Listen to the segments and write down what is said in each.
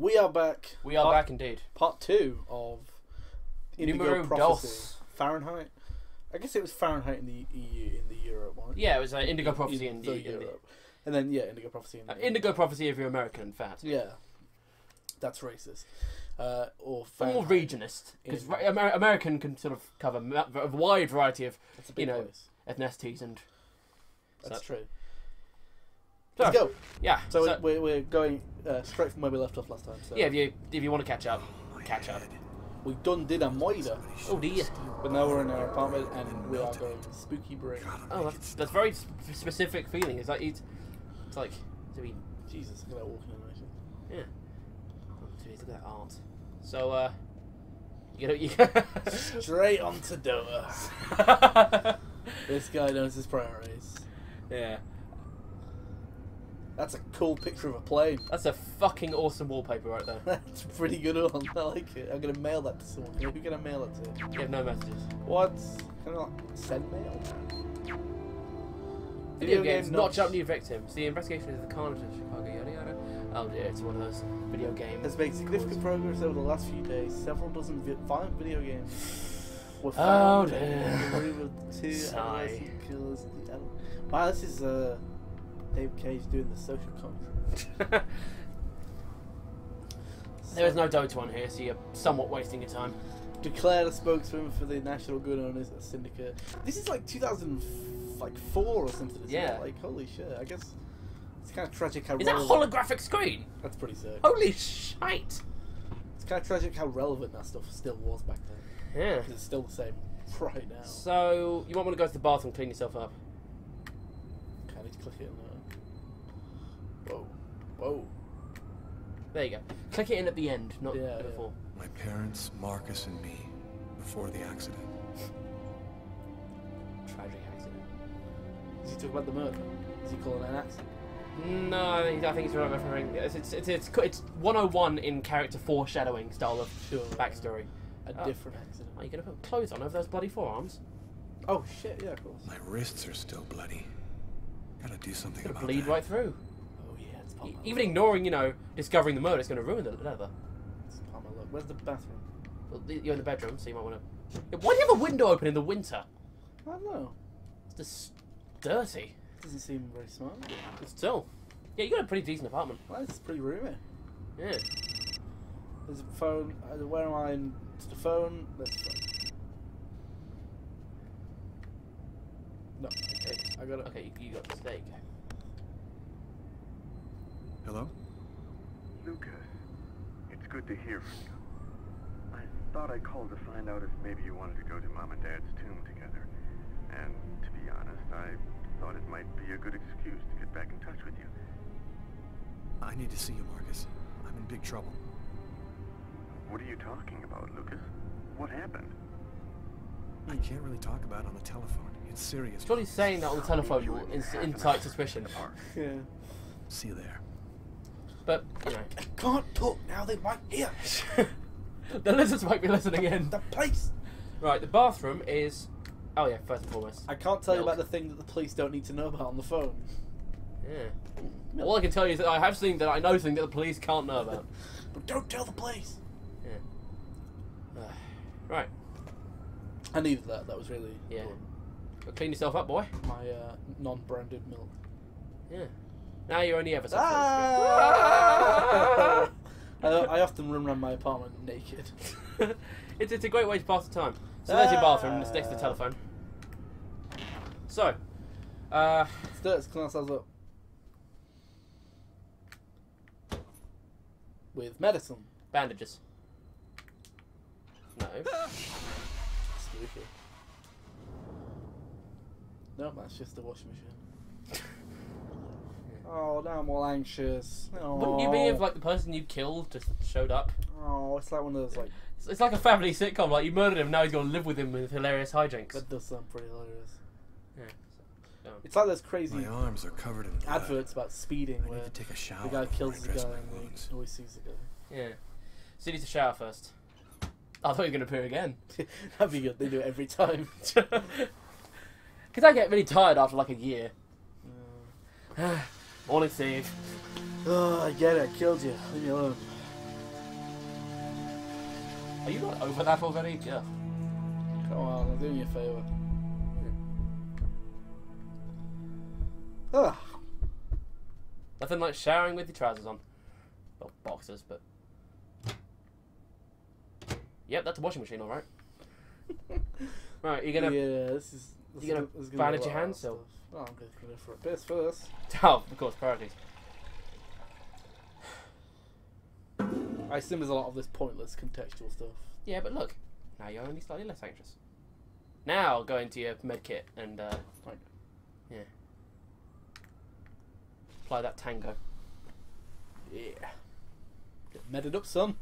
We are back. We are Part- back indeed. Part two of Indigo Numero Prophecy. dos. Fahrenheit. I guess it was Fahrenheit in the EU in the Europe one. Yeah, it was uh, Indigo Prophecy in, the the, in the Europe, and then yeah, Indigo Prophecy in uh, Indigo Prophecy if you're American and fat. Yeah, that's racist. Uh, or Fahrenheit. regionalist, because Amer- American can sort of cover a wide variety of That's a big you know, place. ethnicities and. That's so- true. So, Let's go. Yeah. So, So, we're, we're going uh, straight from where we left off last time. So yeah, if you if you want to catch up, catch up. we done did a moida, Oh dear. but now we're in our apartment and we are going spooky brain. Oh, that's that's very sp- specific feeling. It's like it's, it's like to be Jesus, look at that walking animation. yeah. Oh, geez, look at that art. So uh, you know you. Straight on to Dota. This guy knows his priorities. yeah. That's a cool picture of a plane. That's a fucking awesome wallpaper right there. That's pretty good one. I like it. I'm gonna mail that to someone. Who can I mail it to? You have no messages. What? Can I like send mail? Video games game notch up new victims. The investigation of the carnage of Chicago, yada yada. Oh dear, it's one of those video games. has made significant progress over the last few days. Several dozen vi- violent video games were Oh, dear. in the room of two Sigh. adolescent killers. at the adult- Wow, this is uh, Dave Cage doing the social commentary. there is no Dota on here, so you're somewhat wasting your time. declared a spokesman for the National Gun Owners Syndicate. This is like 2004 or something. Isn't Yeah. It? Like holy shit! I guess it's kind of tragic how Is that a holographic screen? That's pretty sick. Holy shite! It's kind of tragic how relevant that stuff still was back then. Yeah. 'Cause it's still the same right now. So you might want to go to the bathroom, clean yourself up. Okay, I need to click it in there. Whoa, whoa. There you go. Click it in at the end, not Yeah, yeah. before. My parents, Marcus, and me, before the accident. Tragic accident. Is he talking about the murder? Is he calling it an accident? No, I think, I think it's referring. It's it's, it's it's it's 101 in character foreshadowing style of Sure. backstory. A Oh. different accident. Are you gonna put clothes on over those bloody forearms? Oh shit! Yeah, of course. My wrists are still bloody. Gotta do something Gonna about bleed that. right through. Oh yeah, it's E- Palmer. Even ignoring, you know, discovering the murder, it's gonna ruin the leather. It's Palmer. Look, where's the bathroom? Well, you're in the bedroom, so you might want to. Why do you have a window open in the winter? I don't know. It's just dirty. Doesn't seem very smart. Still, yeah, you got a pretty decent apartment. Well, it's pretty roomy. Yeah. There's a phone. Uh, where am I? In, to the phone. Let's. Go. No. Okay. I got it. Okay, you, you got the go. Hello? Lucas, it's good to hear from you. I thought I called to find out if maybe you wanted to go to Mom and Dad's tomb together. And to be honest, I thought it might be a good excuse to get back in touch with you. I need to see you, Marcus. I'm in big trouble. What are you talking about, Lucas? What happened? I can't really talk about it on the telephone. It's serious. Surely saying that on the telephone will incite suspicion. Yeah. See you there. But, you know, I can't talk now. They might hear. the lizards might be listening in. The place. Right, the bathroom is. Oh, yeah, first and foremost. I can't tell you about the thing that the police don't need to know about on the phone. Yeah. All I can tell you is that I have seen that I know something that the police can't know about. But don't tell the police. Yeah. Uh, right. I needed that. That was really Yeah. important. Well, clean yourself up, boy. My uh, non-branded milk. Yeah. Now you're only ever so Ah! I, I often run around my apartment naked. it's, it's a great way to pass the time. So there's your bathroom, it's next to the Ah. telephone. So, uh, Let's do it. Let's clean ourselves up. With medicine. bandages. No. Spooky. No, that's just the washing machine. Oh, now I'm all anxious. Oh. Wouldn't you be if like the person you killed just showed up? Oh, it's like one of those like It's, it's like a family sitcom. Like you murdered him, now he's gonna live with him with hilarious hijinks. that does sound pretty hilarious. Yeah. So, It's like those crazy My arms are covered in blood. adverts about speeding I where need to take a shower the guy kills the guy and wounds. he always sees the guy. yeah. So you need to shower first. I thought you were going to appear again. That'd be good. They do it every time. Because I get really tired after like a year. Uh, Morning, Steve. oh, I get it. I killed you. Leave me alone. Are you not over that already? Yeah. Come on, I'm doing you a favour. Ah, Nothing like showering with your trousers on. Well, boxers, but. Yep, that's a washing machine, alright. right, you're gonna. yeah, this is. This you gonna bandage your hands, stuff. Oh, I'm gonna go for a piss first. Oh, of course, priorities. I assume there's a lot of this pointless contextual stuff. Yeah, but look, now you're only slightly less anxious. Now go into your med kit and uh, Like, apply that tango. yeah. Get medded up, son.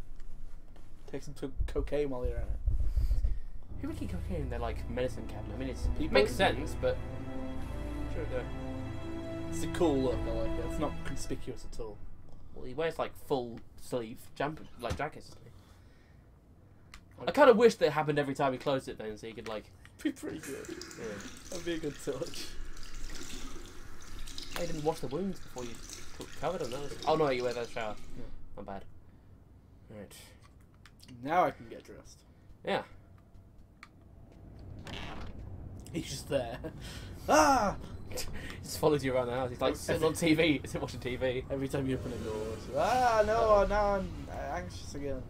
Take some cocaine while you're at it. Who would keep cocaine in their like medicine cabinet? I mean, it's, it makes sense, but It's a cool look. I like it. It's not conspicuous at all. Well, he wears like full sleeve jumper like jackets. I kind of wish that happened every time he closed it, then, so he could like. Be pretty good. Yeah. That'd be a good touch. I didn't wash the wounds before you co- covered them. Was... Oh no, you wear that shower. Yeah. My bad. Right. Now I can get dressed. Yeah. He's just there. ah! He just follows you around the house. He's like sitting on TV, sitting watching TV. Every time you open a door, it's, ah no, now I'm anxious again.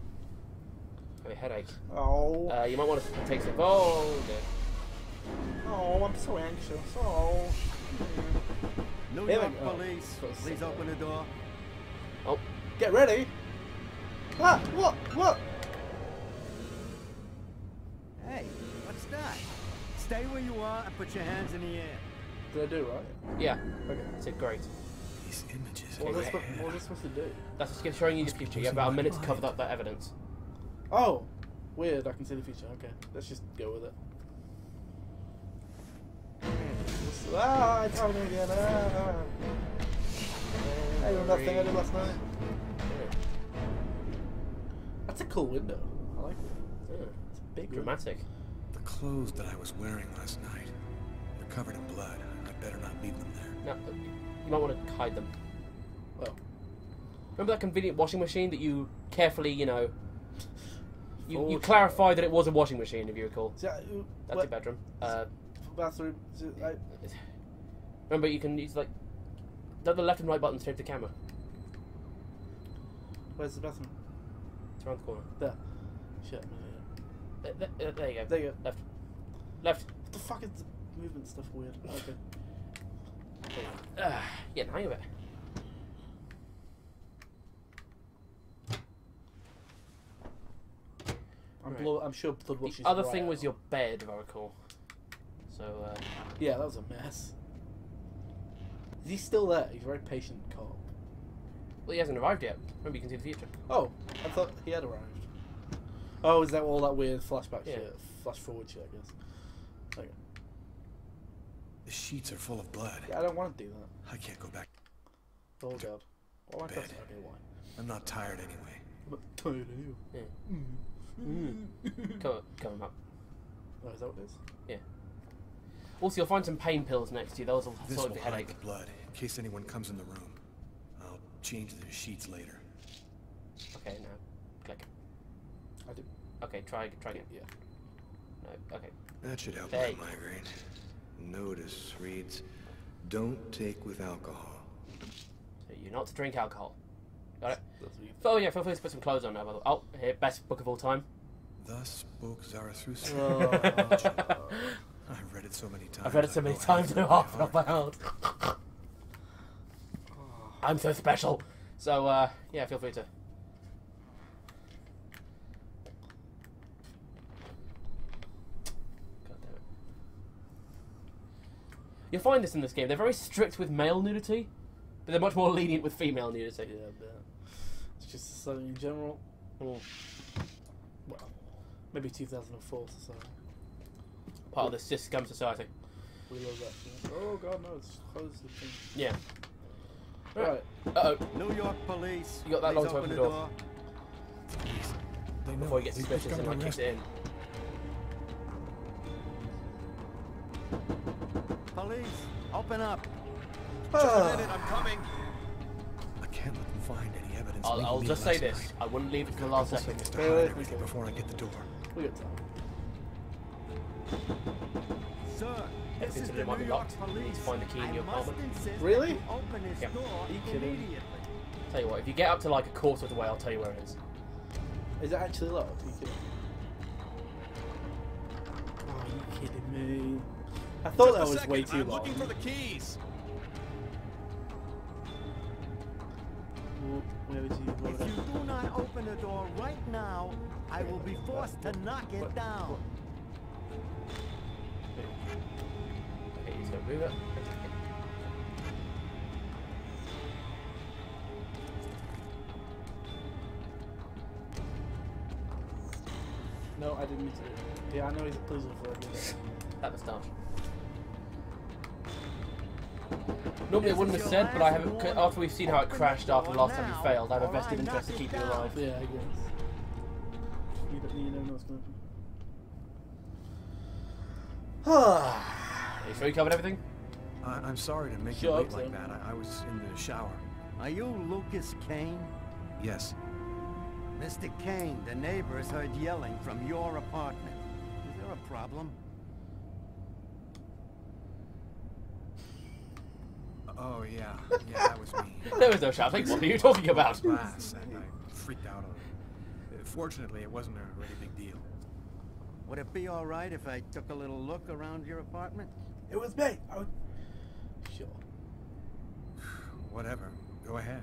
I Have a headache. Oh, Uh, you might want to take some. Oh, okay. oh, I'm so anxious. Oh. New Here we York go. police, please open the door. Oh, Get ready. Ah, what? What? Hey, what's that? Stay where you are and put your hands in the air. Did I do right? yeah. Okay. It's a great. These images. What was, I in my spo- head. what was I supposed to do? That's just showing you the future. You have about a minute to cover up that evidence. Oh, weird. I can see the future. Okay, let's just go with it. Ah, it's happening again. Ah. I did that thing I did last night. That's a cool window. I like it. Yeah. It's a big window. Dramatic. The clothes that I was wearing last night. They're covered in blood. Better not leave them there. No, you might want to hide them. Well, Remember that convenient washing machine that you carefully, you know, you, you clarified that it was a washing machine, if you recall. that, uh, That's what- your bedroom. Uh, bathroom. I, remember, you can use like the the left and right buttons to the camera. where's the bathroom? It's around the corner. There. Shit. There, there, there- there you go. There you go. Left. Left. What the fuck is the movement stuff weird? Okay. Uh, yeah, now you're better. I'm, Right. blow, I'm sure blood. The other right thing was your bed, if I recall. So, uh, Yeah, that was a mess. Is he still there? He's a very patient cop. well, he hasn't arrived yet. Maybe you can see the future. Oh, I thought he had arrived. Oh, is that all that weird flashback Yeah. shit? Flash forward shit, I guess. Okay. The sheets are full of blood. Yeah, I don't want to do that. I can't go back. Oh god. Why am I Bed. pressing? Okay, why? I'm not tired anyway. I'm not tired anyway. Yeah. Mm. Cover, cover him up. Oh, is that what it is? Yeah. Also, you'll find some pain pills next to you. Those will This sort will of the hide headache. the blood in case anyone comes in the room. I'll change the sheets later. Okay, now click. I do. Okay, try try again. Yeah. No, okay. That should help Hey. my migraine. Notice reads, "Don't take with alcohol." So you're not to drink alcohol. Got it. That's what you. Oh yeah, feel free to put some clothes on now. By the way. Oh, here, best book of all time. Thus spoke Zarathustra. Oh. I've read it so many times. I've read it so many know times half of it half by off by heart. heart. I'm so special. So uh, yeah, feel free to. God damn it. You'll find this in this game. They're very strict with male nudity, but they're much more lenient with female nudity. Yeah, I. It's just so in general. Mm. Well, maybe 2004 society. Part of the cis scum society. We love that shit. Oh god, no, it's closed the thing. Yeah. Right. Uh oh. New York police. You got that please long to open the door. They know. Before he gets suspicious and to like kicks it in. Police, open up. Ah. Just a minute, I'm coming. I can't let them find any evidence. I'll, I'll just say this: night. I wouldn't leave it to the Got a last second. seconds to Wait, wait, before I get the door. We got time. Sir, If this it's is the it might New locked, York you need to police. find the key in I your must apartment. Really? Open this Yeah. door you kidding? immediately. Tell you what, if you get up to like a quarter of the way, I'll tell you where it is. Is it actually locked? I thought that was way too long. the keys. Well, Where would you? What If you do not open the door right now, I will be forced to knock it down. Okay, he's gonna move it. No, I didn't. mean to- Yeah, I know he's a puzzle for a minute. At the start. Normally I wouldn't have said, but I haven't. After we've seen how it crashed after the last time you failed, I have a vested interest to keep you alive. Yeah, I guess. You don't, you don't know what's going to Are you sure you covered everything? I, I'm sorry to make Sure, you wait like that. I, I was in the shower. Are you Lucas Kane? Yes. Mr. Kane, the neighbors heard yelling from your apartment. Is there a problem? Oh yeah, yeah, that was me. There was no shouting. What are you talking about? Glass, and I freaked out on it. Fortunately, it wasn't a really big deal. Would it be all right if I took a little look around your apartment? It was me. I was... Sure. Whatever. Go ahead.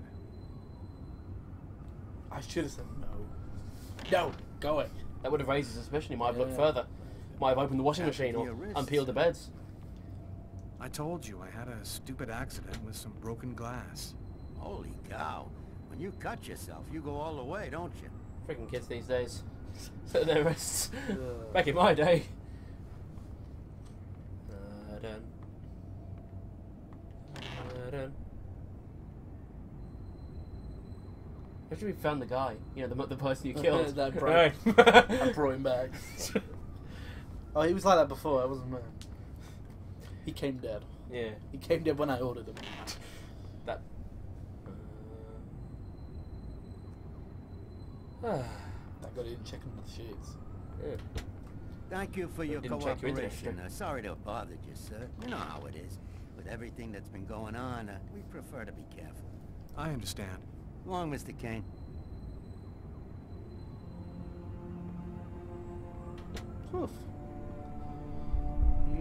I should have said no. No, go away. That would have raised his suspicion. He might have looked further. Might have opened the washing After machine or the unpeeled the beds. I told you I had a stupid accident with some broken glass. Holy cow. When you cut yourself, you go all the way, don't you? Freaking kids these days. Set their wrists. Yeah. Back in my day. Da-dun. Da-dun. Imagine we found the guy. You know, the, the person you killed. That bro- I brought him back. Oh, he was like that before. I wasn't man. He came dead. yeah. He came dead when I ordered him. That. Uh, That guy didn't check under the sheets. yeah. Thank you for your didn't your cooperation. history. Uh, sorry to have bothered you, sir. You know how it is. With everything that's been going on, uh, we prefer to be careful. I understand. Long, Mr. Kane. Oof.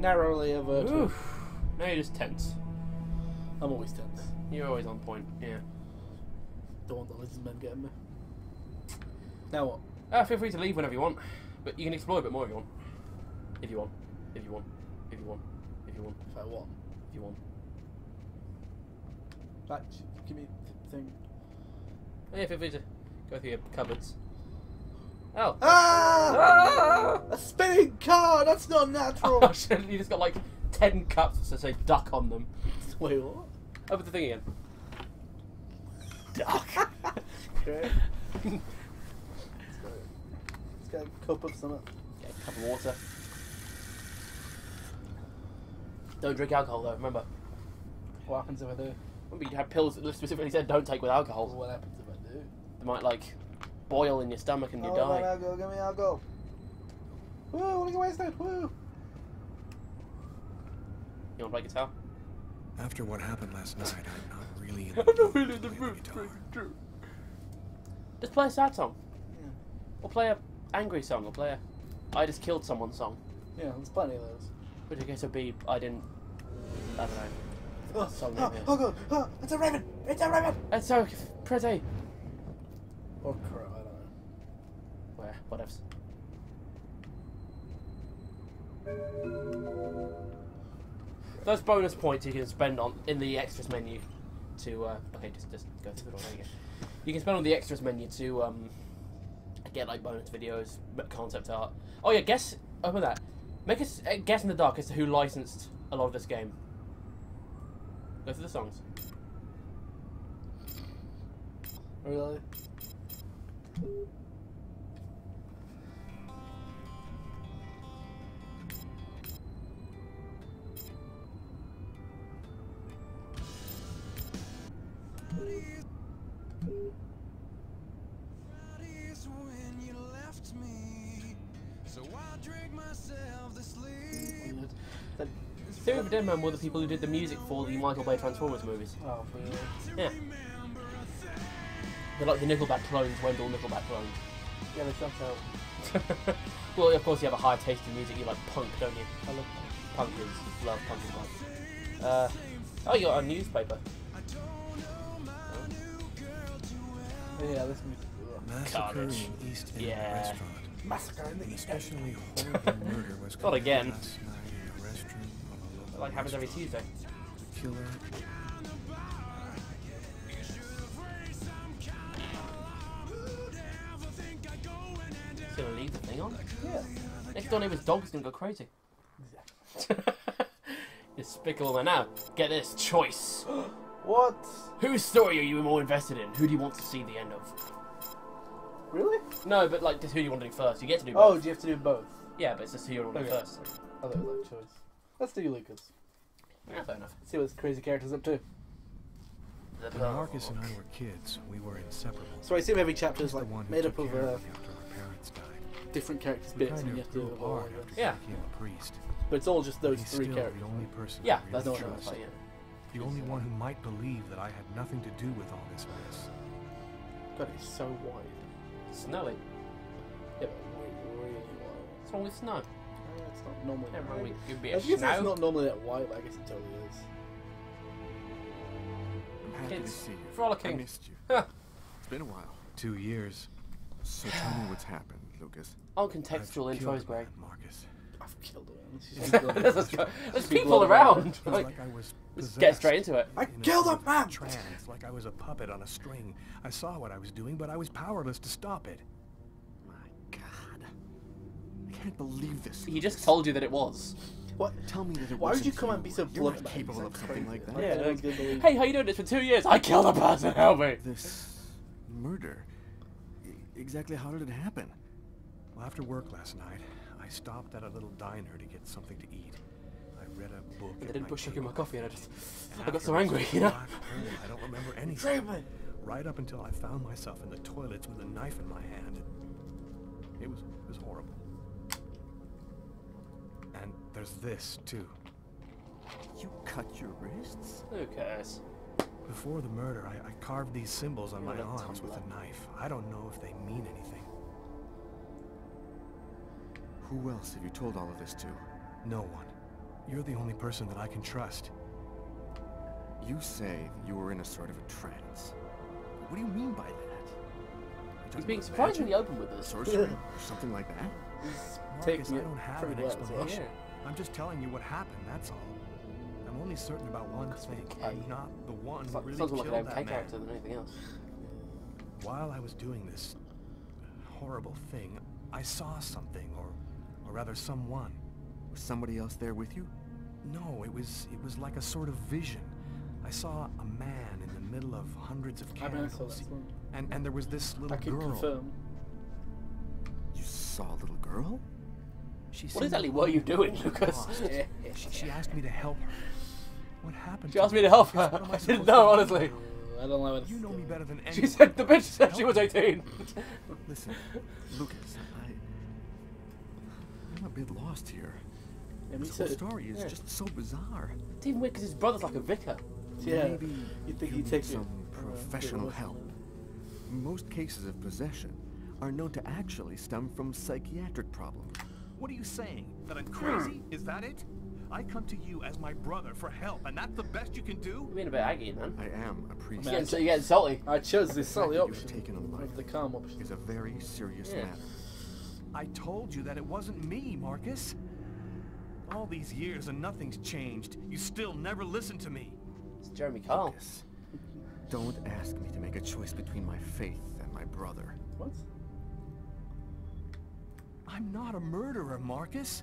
Narrowly averted. Oof. Now you're just tense. I'm always tense. You're always on point. Yeah. Don't want the lizard men getting me. Now what? Uh, feel free to leave whenever you want, but you can explore a bit more if you want. If you want. If you want. If you want. If you want. If I want. If you want. Like, give me the thing. Yeah, feel free to go through your cupboards. Oh. Ah! Ah! A spinning car! That's not Oh, natural! shit, you just got like 10 cups that say duck on them. Wait, what? Open the thing again. Duck. Go. Let's get a cup of something. Get a cup of water. Don't drink alcohol though, remember. What happens if I do? Remember you had pills that specifically said don't take with alcohol. What happens if I do? They might like boil in your stomach and you oh, die. I'll alcohol, give me alcohol. Woo, I wanna get wasted, woo! You wanna play guitar? After what happened last night, I'm not really in I'm the not mood really to in the play mood the guitar. Just play a sad song. Yeah. Or play a angry song, or play a I just killed someone song. Yeah, there's plenty of those. Which I guess would be I didn't I don't know. Oh, Song oh, name, oh god, oh, it's a raven! It's a raven! It's so pretty. Or crow, I don't know. Where? Whatevs. Those bonus points you can spend on in the extras menu to uh, okay, just just go through the all again. You can spend on the extras menu to um, get like bonus videos, concept art. Oh yeah, guess open that. Make us uh, guess in the dark as to who licensed a lot of this game. Go through the songs. Really? Theory of a Dead Man were the people who did the music for the Michael Bay Transformers movies. oh, weird. Yeah. They're like the Nickelback clones, Wendell Nickelback clones. Yeah, they sound terrible. well, of course, you have a high taste in music. You like punk, don't you? I love Punk is love. Punk is love. Uh, oh, you got a newspaper. that. Yeah, this music. ugh. Massacre Carnage. in East End Yeah. restaurant. Massacre in the East End. especially horrible murder was Not again. last night in a restroom local Like happens every. Tuesday. He's gonna leave the thing on. Yeah. Next door neighbor's dog is gonna go crazy. Exactly. Despicable man. Now, get this choice. What? Whose story are you more invested in? Who do you want to see the end of? Really? No, but like, just who do you want to do first? You get to do Oh, do you have to do both? yeah, but it's just who you want to do Okay. first. It like choice. Let's do Lucas. Yeah, fair enough. See what this crazy character's up to. The When Marcus and I were kids, we were inseparable. So I assume every chapter is like one made up of care uh, me after our parents died. different characters We bits, and you have to grew do it all. apart after guess. Yeah. became a priest. But it's all just those He's three characters. the only person Yeah, I that's really not what I was trust. saying. The only one who might believe that I had nothing to do with all this mess. God, it's so wide. Snowy. Yeah, but really, really wide. What's wrong with snow? It's not normally. Never mind, we could be I a was gonna it's not normally that white, but I guess it totally is. I'm happy Kids, to see you. frolicking. I missed you. It's been a while. Two years. So tell me what's happened, Lucas. Uncontextual I've intros, killed a Greg. Marcus. I've killed it. Let's. There's people around. Like, like I was let's get straight into it. I in killed sort a man! Trance, like I was a puppet on a string. I saw what I was doing, but I was powerless to stop it. My God. I can't believe this. He just told you that it was. What? Tell me that it Why would wasn't you come and be so You're blunt not about it? capable of something crazy. like that. Yeah, I don't believe. Hey, how you doing? It's been two years. I killed a person. Help me. This murder. Exactly how did it happen? Well, after work last night, I stopped at a little diner to get something to eat. I read a book. And they didn't my put sugar in my coffee, and I just, And I got so angry, you know. I don't remember anything. Treatment. Right up until I found myself in the toilets with a knife in my hand. It was it was horrible. And there's this too. You cut your wrists? Who cares? Before the murder, I, I carved these symbols on You're my a arms with a knife. I don't know if they mean anything. Who else have you told all of this to? No one. You're the only person that I can trust. You say you were in a sort of a trance. What do you mean by that? You He's being surprisingly open with us. Sorcery? or something like that? He's Marcus, taking I it don't have an well. as well. explanation. Yeah. I'm just telling you what happened, that's all. I'm only certain about one thing. okay. I'm not the one It's who like, really sounds more killed like an that man. character than anything else. While I was doing this horrible thing, I saw something, or, or rather someone. Was somebody else there with you? No, it was it was like a sort of vision. I saw a man in the middle of hundreds of I mean, I saw candles, that and and there was this little I can girl. confirm. You saw a little girl? She What seemed exactly were you doing, Lucas? she, she asked me to help her. What happened? She asked me to help her. What I didn't know, honestly. Uh, I don't know You know me better than anyone. She said the bitch said she was 18. Listen, Lucas, I... I'm a bit lost here. Yeah, This whole story is Yeah. just so bizarre. It's even weird because his brother's like a vicar. Yeah. Maybe You'd think you he'd need take it, some uh, professional bit help. Most cases of possession are known to actually stem from psychiatric problems. What are you saying? That I'm crazy? Hmm. Is that it? I come to you as my brother for help, and that's the best you can do? You're being a bit aggy, man. I am a priest. You're getting, so you're getting salty. I chose The this fact solid you've option taken a life of the calm option. is a very serious Yeah. matter. I told you that it wasn't me, Marcus. All these years and nothing's changed. You still never listen to me. It's Jeremy Kyle. Lucas, don't ask me to make a choice between my faith and my brother. What? I'm not a murderer, Marcus.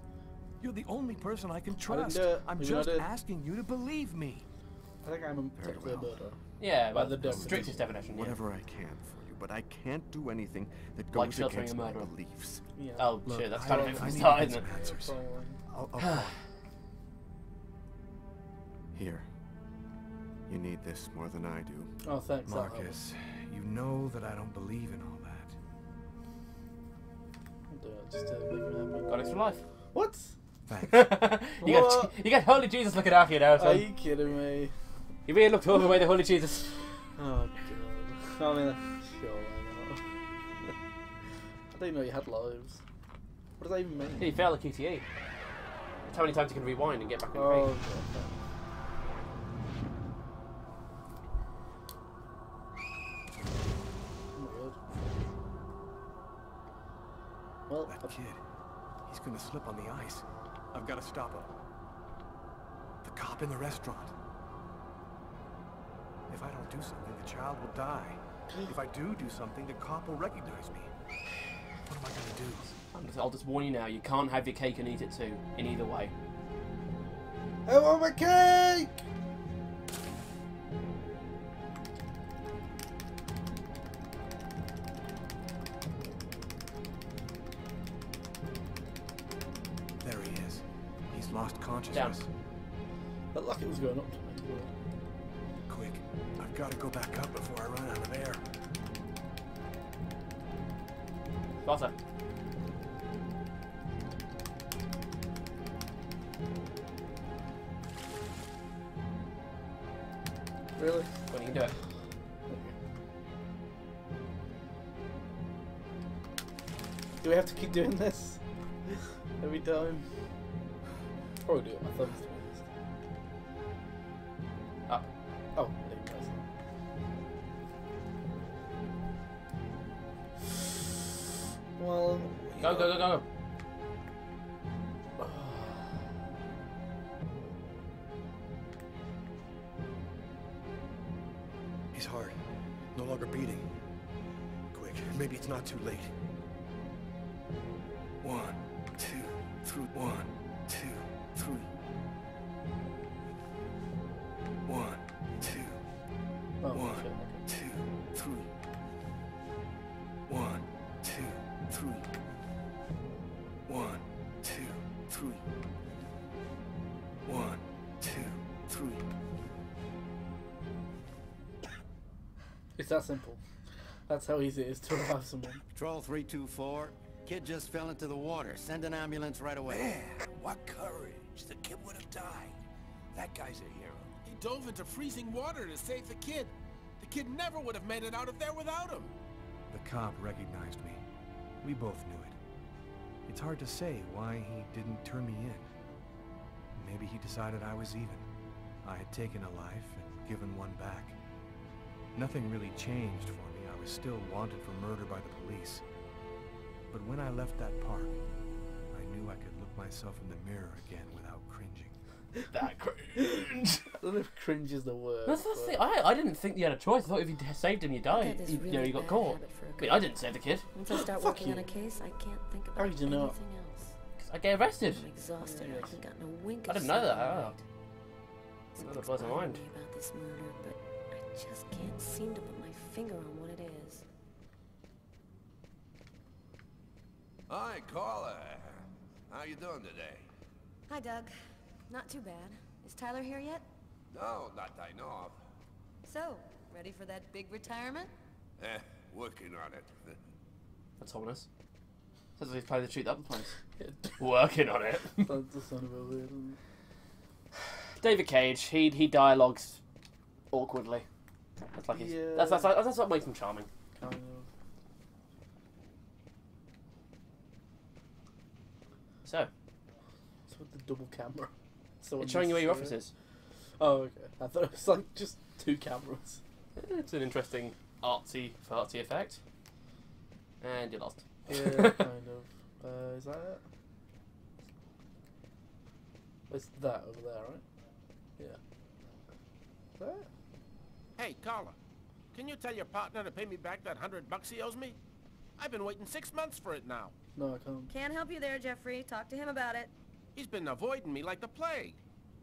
You're the only person I can didn't trust. do it. I'm Maybe just did. asking you to believe me. I think I'm a Very well. murderer. Yeah, By by the the definition. strictest definition. Yeah. Whatever I can for you, but I can't do anything that Like goes sheltering against a my beliefs. Yeah. Oh Look, shit, that's I kind of don't- it from I the need start, to isn't get it? some answers. I'll, I'll. Here. You need this more than I do. Oh, thanks. that'll help. Marcus, you know that I don't believe in all that. Uh, just to make it happen. Got extra life. What? Thanks. you got you got Holy Jesus looking after you now, Are you kidding me? You really looked over by the Holy Jesus. Oh god. I mean, uh, sure, why not? I didn't know you had lives. What does that even mean? you failed the QTE. That's how many times you can rewind and get back in the Oh, Well, That kid, he's gonna slip on the ice. I've got to stop him. The cop in the restaurant. If I don't do something, the child will die. If I do do something, the cop will recognize me. What am I gonna do? I'm just, I'll just warn you now, you can't have your cake and eat it too, in either way. I want my cake! Lost consciousness. Felt like it was going up to me. Quick, I've got to go back up before I run out of air. Spotter. Really? When you can do it. Do we have to keep doing this? Every time? Probably do. It with that simple. That's how easy it is to revive someone. Patrol 324. Kid just fell into the water. Send an ambulance right away. Man, what courage. The kid would have died. That guy's a hero. He dove into freezing water to save the kid. The kid never would have made it out of there without him. The cop recognized me. We both knew it. It's hard to say why he didn't turn me in. Maybe he decided I was even. I had taken a life and given one back. Nothing really changed for me. I was still wanted for murder by the police. But when I left that park, I knew I could look myself in the mirror again without cringing. That cringe. I don't know if cringe is the word. That's, that's but- the, I, I didn't think you had a choice. I thought if you saved him, you died. this You, you know, you got caught. habit for a I mean, girl. I didn't save the kid. Once I start Fuck working on a case, I can't think about anything know? else. 'Cause I get arrested. I'm exhausted. Yes. I haven't gotten a wink I didn't know that. sleep all Oh. night. That Something's blows my mind. about this murder, but I just can't seem to put my finger on what it is. Hi, Carla. How you doing today? Hi, Doug. Not too bad. Is Tyler here yet? No, not I know of. So, ready for that big retirement? Eh, working on it. That's ominous. Sounds like he's playing the treat the other place. Working on it. That does sound a bit weird. doesn't David Cage, he he dialogues awkwardly. That's like he's, Yeah. that's, that's that's what makes him charming. Kind of. So It's with the double camera. So it's showing you where your office is. Oh, okay. I thought it was like just two cameras. It's an interesting artsy fartsy effect. And you're lost. Yeah, kind of. Uh, is that it? It's that over there, right? Yeah. Is that it? Hey, Carla, Can you tell your partner to pay me back that hundred bucks he owes me? I've been waiting six months for it now. No, I can't. Can't help you there, Jeffrey. Talk to him about it. He's been avoiding me like the plague.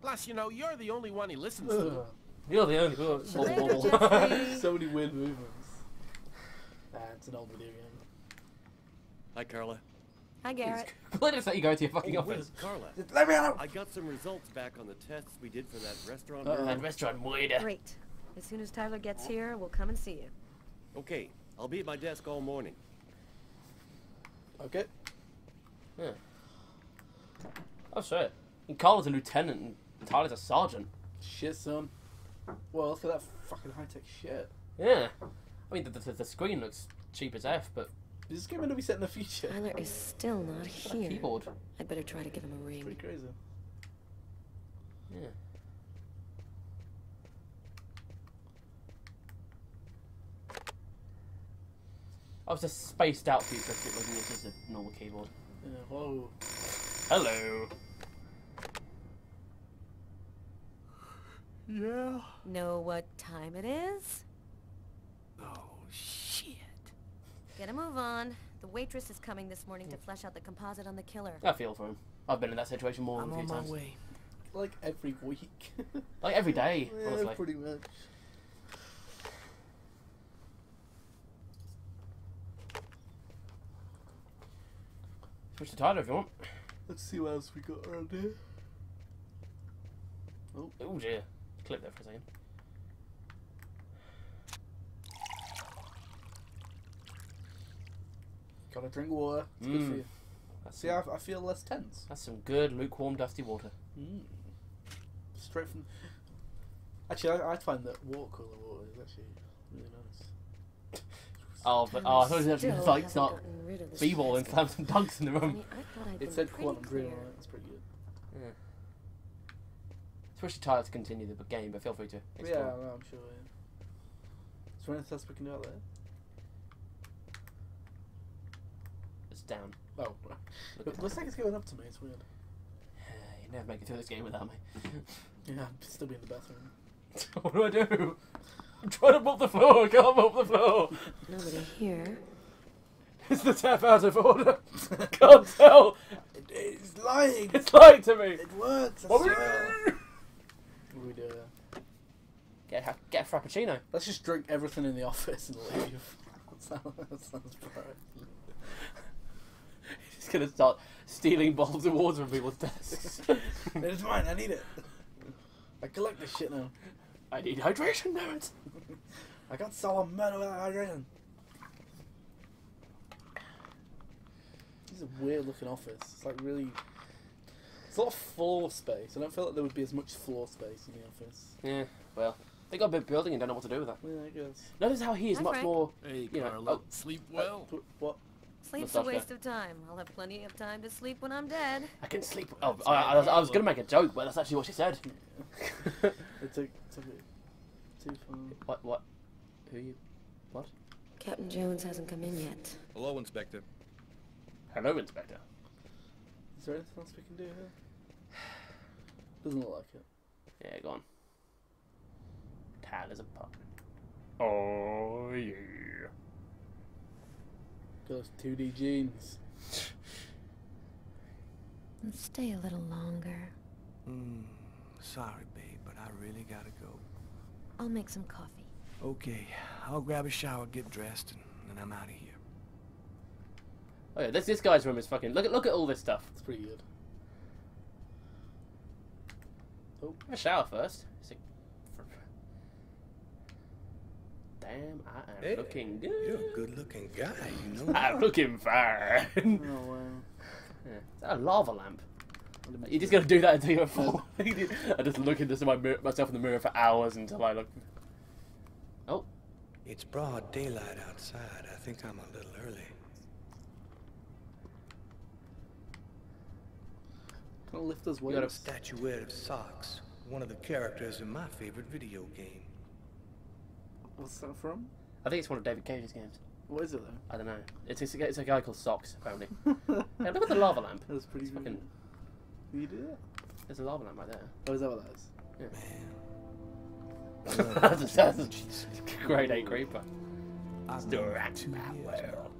Plus, you know, you're the only one he listens to. You're the only one. Later, Jeffrey. so many weird movements. Ah, it's an old video game. Hi, Carla. Hi, Garrett. Let us let you go to your fucking Oh, office. wait, Carla. Let me out! I got some results back on the tests we did for that restaurant. Uh-oh. That restaurant waiter. Great. As soon as Tyler gets here, we'll come and see you. Okay, I'll be at my desk all morning. Okay. Yeah. Oh shit. And Carla's a lieutenant and Tyler's a sergeant. Shit, son. Well, look at that fucking high tech shit. Yeah. I mean, the, the, the screen looks cheap as F, but Is this game going to be set in the future? Tyler is still not here. keyboard. I'd better try to give him a ring. Pretty crazy. Yeah. I was just spaced out futuristic looking at just a normal keyboard. Yeah, whoa. Hello. Yeah. Know what time it is? Oh, shit. Get a move on. The waitress is coming this morning to hmm. flesh out the composite on the killer. I feel for him. I've been in that situation more I'm than a few on my times. way. Like every week. Like every day, yeah, honestly. pretty much. Switch to Tyler if you want. Let's see what else we got around here. Oh, oh dear. Clip there for a second. Gotta drink water. It's good for Mm. you. That's See, I, I feel less tense. That's some good lukewarm dusty water. Mm. Straight from. Actually, I, I find that water cooler water is actually really nice. Oh, but oh, I thought it was Still like hasn't not gotten rid of the b-ball and slam some dunks in the room. mean, I thought I'd It said pretty Quantic Dream clear. on it. That's pretty good. Yeah. Switch to Tyler to continue the game, but feel free to Yeah, explore. no, I'm sure. Yeah. Is there anything else we can do out there? It's down. Oh, right. It looks like it's going up to me. It's weird. you never make it through this game without me. Yeah, I'm still be in the bathroom. what do I do? I'm trying to mop the floor. I can't mop the floor. Nobody here. Is the tap out of order? can't tell. It's lying. It's lying to me. It works. I What we swear. What do we do? Yeah. Get a, get a frappuccino. Let's just drink everything in the office and leave. that sounds, that sounds bright. He's gonna start stealing bottles of water from people's desks. It's mine. I need it. I collect this shit now. I need hydration, damn it. I got solemn murder without hydration. This is a weird looking office. It's like really. It's a lot of floor space. I don't feel like there would be as much floor space in the office. Yeah, well, they got a big building and don't know what to do with that. Yeah, I guess. Notice how he is Hi, much Frank. more. Hey, You know, Carla. oh. Sleep well? Uh, what? Sleep's a waste of time. I'll have plenty of time to sleep when I'm dead. I can sleep. Oh, I, I, was- I was gonna make a joke, but that's actually what she said. It took, took it too far. what? What? Who you? What? Captain Jones hasn't come in yet. Hello, Inspector. Hello, Inspector. Is there anything else we can do here? Doesn't look like it. Yeah, go on. Tad is a apartment. Oh yeah. Those 2D jeans. Let's stay a little longer. Mm, sorry, babe, but I really gotta go. I'll make some coffee. Okay, I'll grab a shower, get dressed, and then I'm out of here. Oh yeah, this this guy's room is fucking. Look at look at all this stuff. It's pretty good. Oh, Have a shower first. It's a- Damn, I am Hey, looking good. You're a good-looking guy, you know. I'm looking fine. oh wow. Yeah. Is that a lava lamp? You're just gonna do that until you're full. I just look into my mir- myself in the mirror for hours until I look. Oh, It's broad daylight outside. I think I'm a little early. Can I lift those You got a statuette of Socks, one of the characters in my favorite video game. What's that from? I think it's one of David Cage's games. What is it though? I don't know. It's it's a, it's a guy called Socks apparently. yeah, look at the lava lamp. That's pretty It's good. fucking. Can you do that? There's a lava lamp right there. Oh, is that what that is? Yeah. that's, that's a grade eight creeper. I've Still rocks my world. now.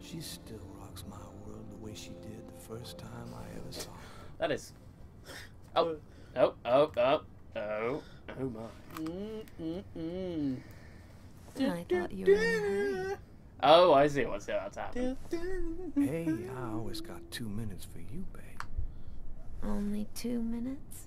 She still rocks my world the way she did the first time I ever saw her. That is. Oh, oh, oh, oh, oh, oh my. Mm, mm, mm. I thought you were in a hurry. Oh, I see what's what's happening. Hey, I always got two minutes for you, babe. Only two minutes?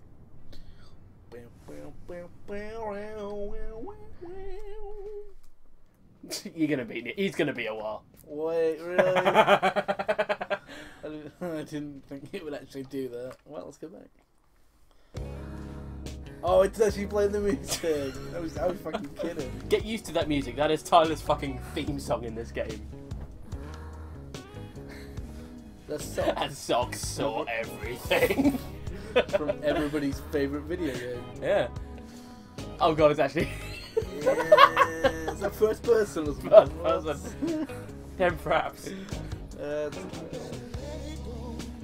You're gonna be. He's gonna be a while. Wait, really? I didn't- I didn't think it would actually do that. Well, let's go back. Oh, it's actually playing the music. I was, I was fucking kidding. Get used to that music. That is Tyler's fucking theme song in this game. That's socks. And socks saw everything. from everybody's favorite video game. Yeah. Oh god, it's actually Yeah, it's a first person as first person. Ten fraps. Uh,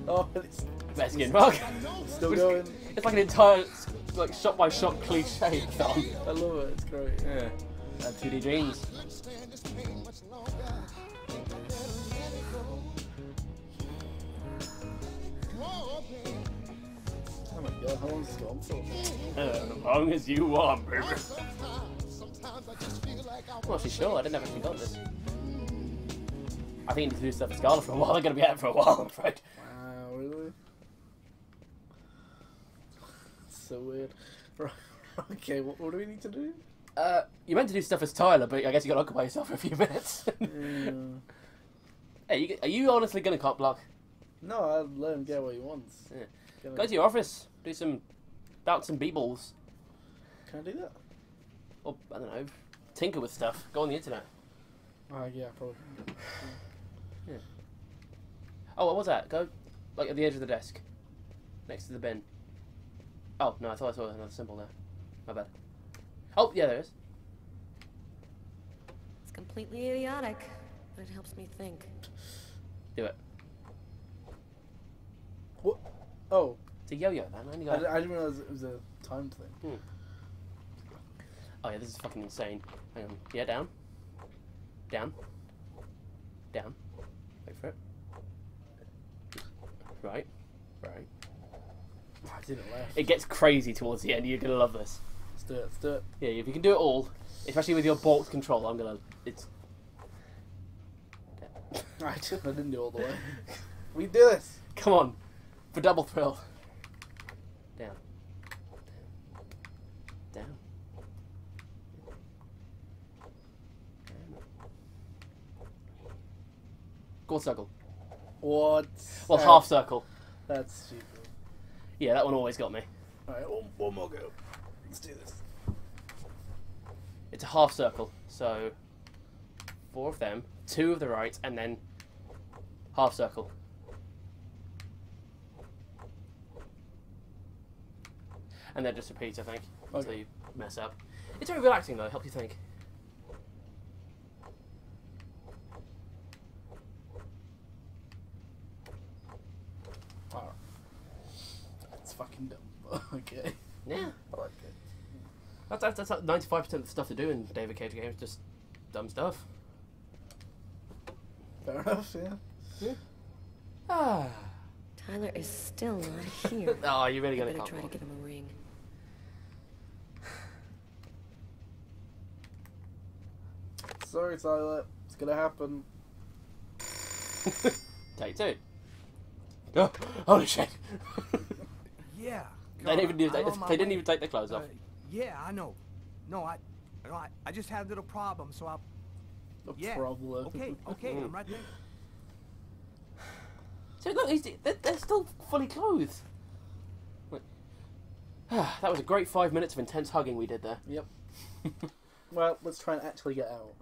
oh, it's Mexican rock. still going. It's like an entire like shot by shot cliche film. I love it. It's great. Yeah. And 2D dreams. Oh my god, how long is this gone for? Uh, as long as you want, baby. Not actually sure. I didn't have actually got this. I think you need to do stuff with Scarlet for a while. They're going to be out for a while, I'm afraid. Wow, really? So weird. Right. Okay, what, what do we need to do? Uh, you meant to do stuff as Tyler, but I guess you got to occupy yourself for a few minutes. Yeah. hey, you, are you honestly going to cop block? No, I'll let him get what he wants. Yeah. Go to your office, do some, bout some b-balls, Can I do that? or I don't know, tinker with stuff. Go on the internet. Oh, yeah, probably. Yeah. Oh, what was that? Go, like at the edge of the desk, next to the bin. Oh no, I thought I saw another symbol there. My bad. Oh yeah, there is. It's completely idiotic, but it helps me think. Do it. What? Oh, It's a yo-yo, man. I only I, I didn't realize it was a timed thing. Hmm. Oh yeah, this is fucking insane. Hang on. Yeah, down. Down. Down. Wait for it. Right. Right. I didn't laugh. It gets crazy towards the end. You're gonna love this. Let's do it. Let's do it. Yeah, if you can do it all, especially with your balked control, I'm gonna. It's. right, I didn't do all the way. We do this. Come on, for Double Thrill. Down. Down. Down. Quarter circle. What? Well, half circle. That's stupid. Yeah, that one always got me. Alright, one, one more go. Let's do this. It's a half circle, so four of them, two of the right, and then half circle. And then just repeat, I think, until you mess up. It's very relaxing though, helps you think. Fucking dumb. okay. Yeah. I like it. That's that's, that's like ninety-five percent of the stuff to do in David Cage games, just dumb stuff. Fair enough, yeah. Ah. Tyler is still not here. Oh, you're really I gonna better try to block. give him a ring. Sorry, Tyler. It's gonna happen. Take two. Oh, holy shit! Yeah. they didn't even do. I'm They, they didn't even take their clothes Uh, off. yeah, I know. No, I, no, I, I just had a little problem, so I'll. Yeah. problem. Okay, okay, I'm right there. So look, he's, they're, they're still fully clothed. That was a great five minutes of intense hugging we did there. Yep. well, let's try and actually get out.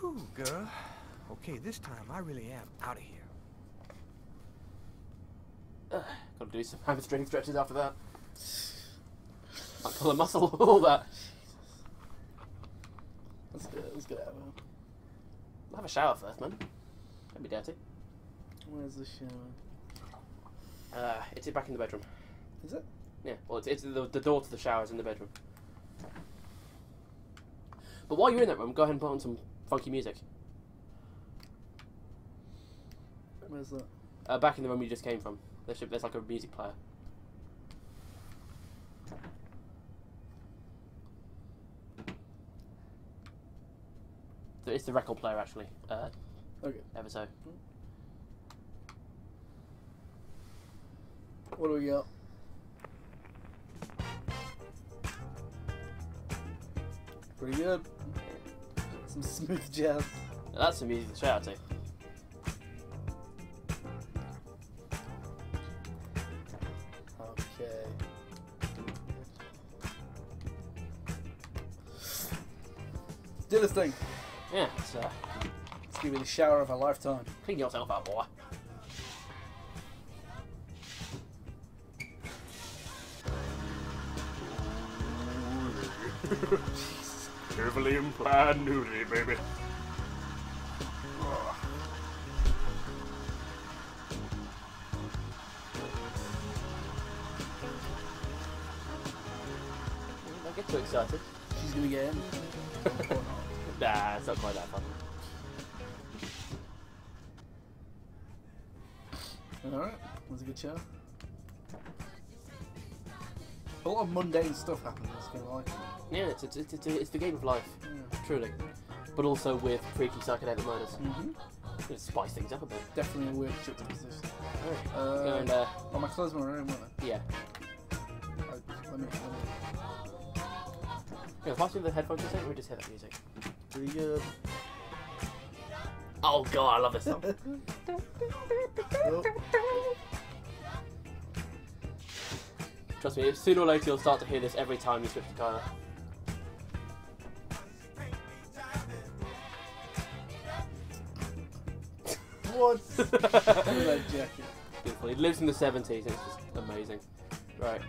Whew, girl. Okay, this time I really am out of here. Got to do some hamstring stretches after that. Might pull a muscle, all that. Let's get, it, let's get out. Of here. I'll have a shower first, man. Don't be dirty. Where's the shower? Uh, it's back in the bedroom. Is it? Yeah, well, it's, it's the, the door to the shower is in the bedroom. But while you're in that room, go ahead and put on some funky music. Where's that? Uh, back in the room you just came from. There should, there's like a music player. It's the record player actually. Uh, Okay. ever so. What do we got? Pretty good. Some smooth jazz. That's some music to shout to. Do this thing. Yeah, it's, uh, Let's give you the shower of a lifetime. clean yourself up, boy. Carefully implied nudity, baby. Don't get too excited. She's gonna get in. Nah, it's not quite that fun. Alright, was a good show. A lot of mundane stuff happens. It's gonna like. Yeah, it's, it's, it's, it's, it's the game of life, Yeah. truly. But also with freaky psychedelic murders. Mhm. It spice things up a bit. Definitely a weird juxtaposition. Alright. Uh, Go and, uh, oh, my clothes in my room, weren't yeah. they? I, let me, let me. Yeah, pass me the headphones a second, we just hear that music. Pretty good. Oh god, I love this song. Trust me, sooner or later you'll start to hear this every time you switch to Tyler. what? Look at that. Beautiful. He lives in the 70s and it's just amazing. Right.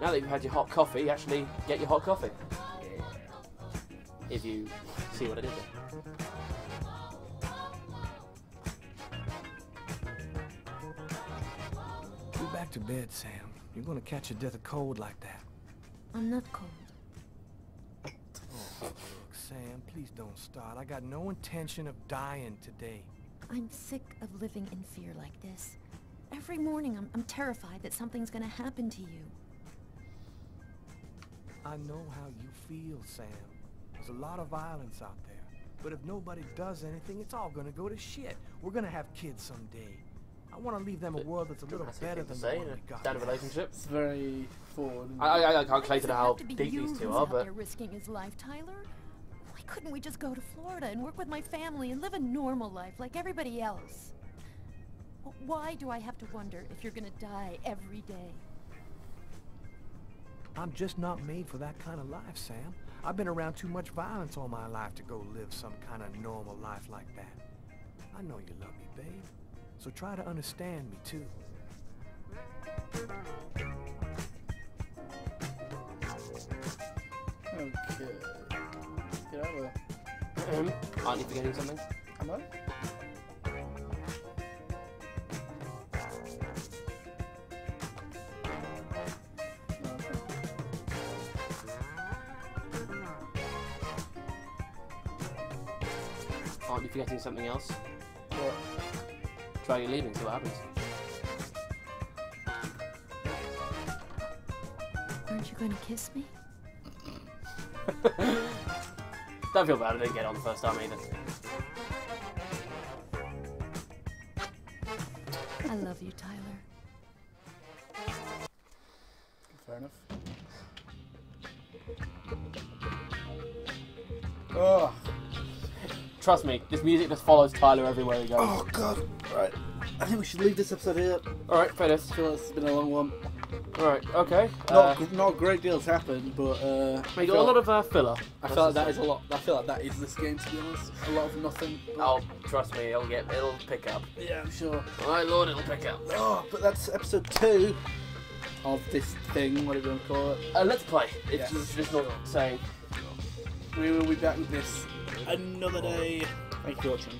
Now that you've had your hot coffee, actually get your hot coffee. If you see what I did there. Go back to bed, Sam. You're gonna catch a death of cold like that. I'm not cold. Oh, Look, Sam, please don't start. I got no intention of dying today. I'm sick of living in fear like this. Every morning I'm, I'm terrified that something's gonna happen to you. I know how you feel, Sam. There's a lot of violence out there. But if nobody does anything, it's all gonna go to shit. We're gonna have kids someday. I want to leave them a world that's a little That's better than the say one in we a got. standard relationship. It's very forward. I, I, I can't claim to know how have to be deep these two who's are, out but there risking his life, Tyler? Why couldn't we just go to Florida and work with my family and live a normal life like everybody else? Why do I have to wonder if you're gonna die every day? I'm just not made for that kind of life, Sam. I've been around too much violence all my life to go live some kind of normal life like that. I know you love me, babe. So try to understand me, too. Okay. Get out of there. Ahem. aren't you forgetting something? Am I? Aren't you forgetting something else? What? Try your leaving, see what happens. Aren't you gonna kiss me? Don't feel bad, I didn't get on the first time either. I love you, Tyler. Trust me, this music just follows Tyler everywhere he goes. oh god. Right. I think we should leave this episode here. Alright, fair I feel like it's been a long one. Alright, okay. Not, Uh, not a great deal's happened, but uh, we got a lot of uh, filler. I feel like that is a lot. I feel like that is this game, to be honest. A lot of nothing. Oh, trust me, it'll get, it'll pick up. yeah, I'm sure. My lord, it'll pick up. Oh, but that's episode two of this thing, whatever you want to call it. Uh, let's play. It's Yes. just, just not saying. We will be back with this another day. Thank you for watching.